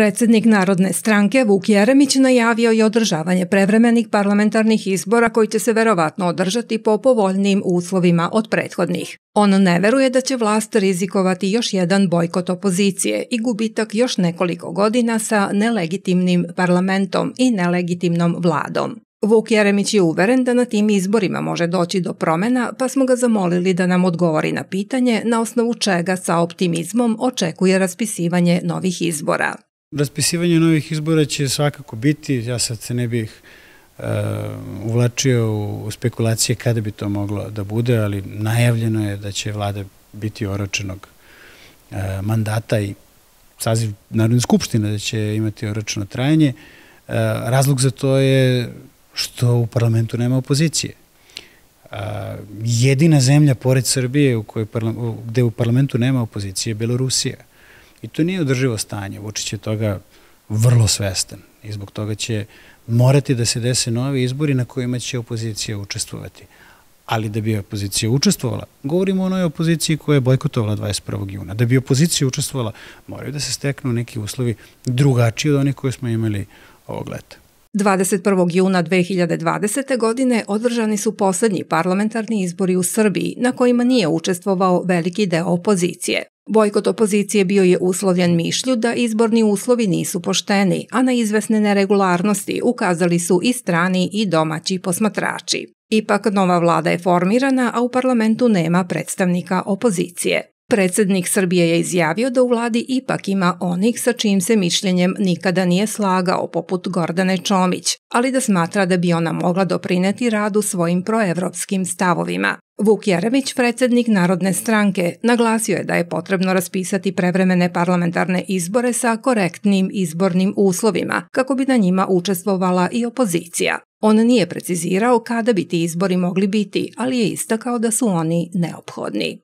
Predsednik Narodne stranke Vuk Jeremić najavio je održavanje prevremenih parlamentarnih izbora koji će se verovatno održati po povoljnijim uslovima od prethodnih. On ne veruje da će vlast rizikovati još jedan bojkot opozicije i gubitak još nekoliko godina sa nelegitimnim parlamentom i nelegitimnom vladom. Vuk Jeremić je uveren da na tim izborima može doći do promena, pa smo ga zamolili da nam odgovori na pitanje na osnovu čega sa optimizmom očekuje raspisivanje novih izbora. Raspisivanje novih izbora će svakako biti, ja sad se ne bih uh, uvlačio u spekulacije kada bi to moglo da bude, ali najavljeno je da će vlada biti oročenog uh, mandata i saziv Narodne skupštine da će imati oročeno trajanje. Uh, razlog za to je što u parlamentu nema opozicije. Jedina zemlja pored Srbije u kojoj, gde u parlamentu nema opozicije je Belorusija. I to nije održivo stanje. Vučić je toga vrlo svestan i zbog toga će morati da se dese novi izbori na kojima će opozicija učestvovati. Ali da bi opozicija učestvovala, govorimo o onoj opoziciji koja je bojkotovala 21. juna, da bi opozicija učestvovala, moraju da se steknu neki uslovi drugačiji od onih koje smo imali ovog leta. 21. juna 2020. godine održani su poslednji parlamentarni izbori u Srbiji na kojima nije učestvovao veliki deo opozicije. Bojkot opozicije bio je uslovljen mišlju da izborni uslovi nisu pošteni, a na izvesne neregularnosti ukazali su i strani i domaći posmatrači. Ipak nova vlada je formirana, a u parlamentu nema predstavnika opozicije. Predsednik Srbije je izjavio da u vladi ipak ima onih sa čijim se mišljenjem nikada nije slagao, poput Gordane Čomić, ali da smatra da bi ona mogla doprineti radu svojim proevropskim stavovima. Vuk Jeremić, predsednik Narodne stranke, naglasio je da je potrebno raspisati prevremene parlamentarne izbore sa korektnim izbornim uslovima, kako bi na njima učestvovala i opozicija. On nije precizirao kada bi ti izbori mogli biti, ali je istakao da su oni neophodni.